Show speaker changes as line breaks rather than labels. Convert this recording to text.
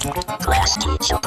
Class teacher.